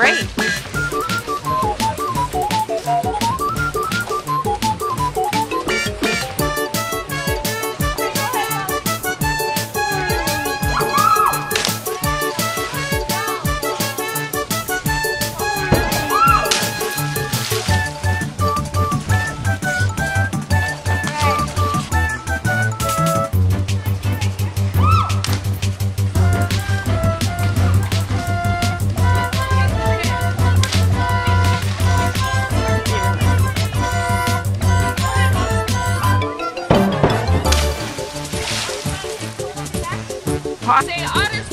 Great. Say Otters